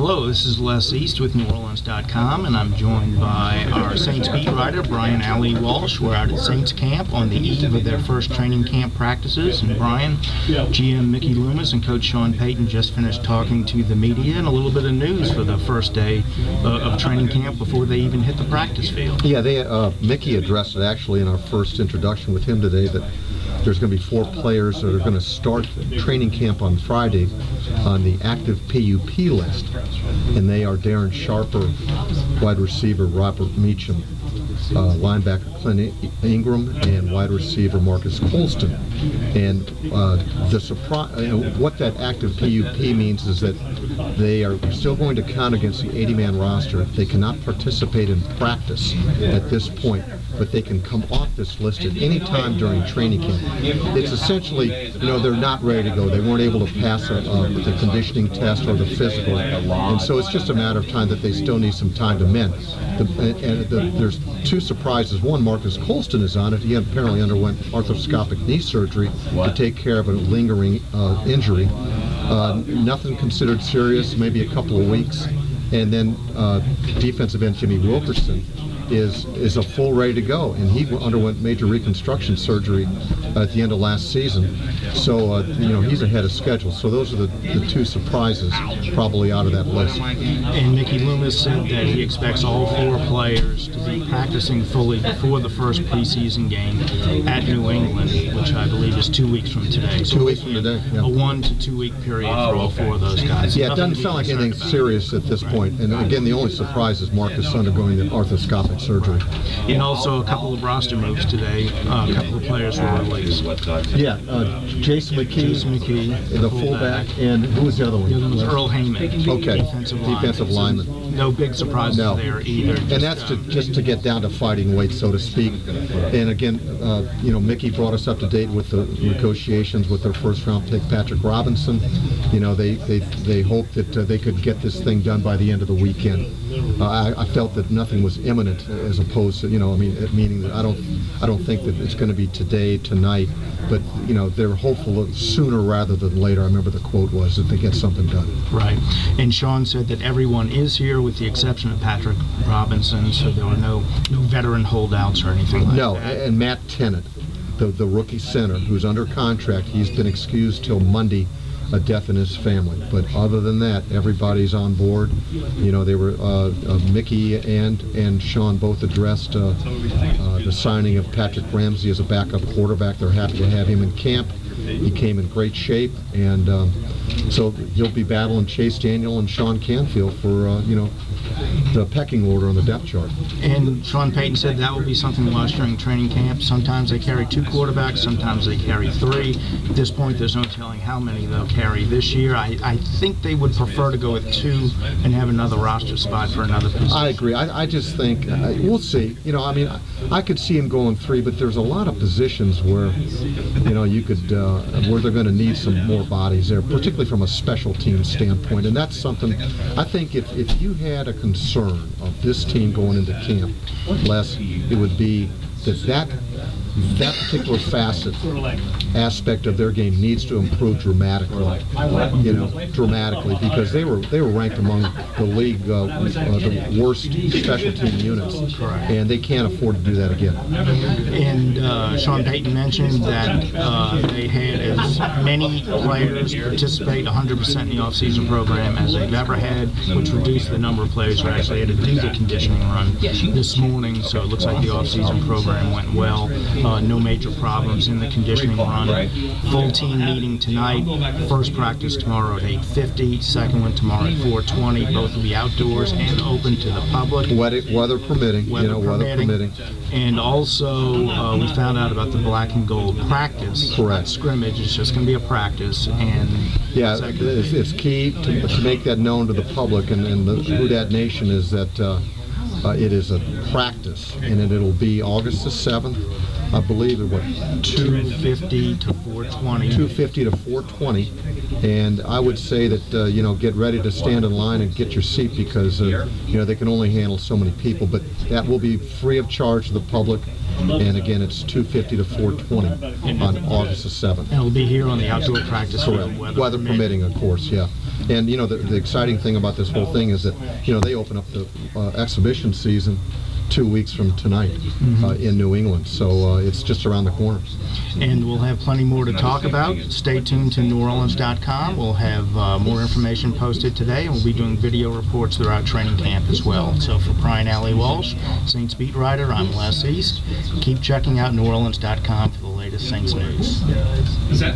Hello, this is Les East with NewOrleans.com, and I'm joined by our Saints beat writer, Brian Allee-Walsh. We're out at Saints camp on the eve of their first training camp practices. And Brian, GM Mickey Loomis and Coach Sean Payton just finished talking to the media and a little bit of news for the first day uh, of training camp before they even hit the practice field. Yeah, they uh, Mickey addressed it actually in our first introduction with him today that there's going to be four players that are going to start training camp on Friday on the active PUP list, and they are Darren Sharper, wide receiver Robert Meacham, uh, linebacker Clint Ingram, and wide receiver Marques Colston. And uh, the surprise, what that active PUP means is that they are still going to count against the 80-man roster. They cannot participate in practice at this point but they can come off this list at any time during training camp. It's essentially, you know, they're not ready to go. They weren't able to pass a, a, the conditioning test or the physical, and so it's just a matter of time that they still need some time to mend. The, and the, there's two surprises. One, Marques Colston is on it. He apparently underwent arthroscopic knee surgery to take care of a lingering uh, injury. Uh, nothing considered serious, maybe a couple of weeks. And then uh, defensive end Jimmy Wilkerson is is a full ready to go, and he underwent major reconstruction surgery at the end of last season. So uh, you know he's ahead of schedule. So those are the, the two surprises probably out of that list. And Mickey Loomis said that he expects all four players to be practicing fully before the first preseason game at New England, which I believe is two weeks from today. So two weeks from today. Yeah. A one to two week period for all four of those guys. Yeah, it doesn't sound like anything serious at this point. And again, the only surprise is Marcus undergoing the arthroscopic surgery. And also a couple of roster moves today. Uh, a couple of players were released. Yeah, uh, Jason McKie, Jason McKie, the fullback, and who was the other one? The other one was Earl Heyman. Okay, defensive, defensive lineman. lineman. No big surprises no. there either. And that's to, um, just to get down to fighting weight, so to speak. And again, uh, you know, Mickey brought us up to date with the negotiations with their first round pick, Patrick Robinson. You know, they they, they hope that uh, they could get this thing done by the end of the weekend. Uh, I, I, felt that nothing was imminent, as opposed to, you know, I mean, meaning that I don't, I don't think that it's going to be today, tonight, but you know, they're hopeful sooner rather than later. I remember the quote was that they get something done. Right, and Sean said that everyone is here with the exception of Patrick Robinson, so there were no no veteran holdouts or anything like no, that. No, and Matt Tennant, the the rookie center who's under contract, he's been excused till Monday a death in his family. But other than that, everybody's on board. You know, they were uh, uh, Mickey and and Sean both addressed uh, the signing of Patrick Ramsey as a backup quarterback. They're happy to have him in camp. He came in great shape, and um, so he'll be battling Chase Daniel and Sean Canfield for you know the pecking order on the depth chart. And Sean Payton said that will be something to watch during training camp. Sometimes they carry two quarterbacks, sometimes they carry three. At this point, there's no telling how many they'll carry this year. I, I think they would prefer to go with two and have another roster spot for another position. I agree. I, I just think uh, we'll see. You know, I mean, I, I, could see him going three, but there's a lot of positions where, you know, you could uh, where they're going to need some more bodies there, particularly from a special team standpoint, and that's something I think if if you had a concern of this team going into camp, Les, it would be that that that particular facet aspect of their game needs to improve dramatically. You know, dramatically because they were they were ranked among the league uh, uh, the worst special team units, and they can't afford to do that again. And uh, Sean Payton mentioned that uh, they had as many players participate 100% in the offseason program as they've ever had, which reduced the number of players who actually had to do the conditioning run this morning. So it looks like the offseason program went well. Uh, no major problems in the conditioning run. Full team meeting tonight. First practice tomorrow at 8:50. Second one tomorrow at 4:20. Both will be outdoors and open to the public. Weather, weather permitting. Weather you know, permitting. weather permitting. And also, uh, we found out about the black and gold practice. Correct. Scrimmage. It's just going to be a practice, and yeah, it's, it's, key to, to, make that known to the public and, and the Who Dat Nation is that. Uh, uh, it is a practice, and it, it'll be August the 7th I believe, at what, 250 to 420. 250 to 420. And I would say that, uh, you know, get ready to stand in line and get your seat because, uh, you know, they can only handle so many people. But that will be free of charge to the public. And again, it's 250 to 420 on August the 7th. And it'll be here on the outdoor practice field, weather, weather permitting, of course, yeah. And, you know, the, the exciting thing about this whole thing is that, you know, they open up the uh, exhibition season two weeks from tonight uh, in New England. So uh, it's just around the corner. And we'll have plenty more to talk about. Stay tuned to NewOrleans.com. We'll have uh, more information posted today, and we'll be doing video reports throughout training camp as well. So for Brian Allee-Walsh, Saints beat writer, I'm Les East. Keep checking out NewOrleans.com for the latest Saints news. Is that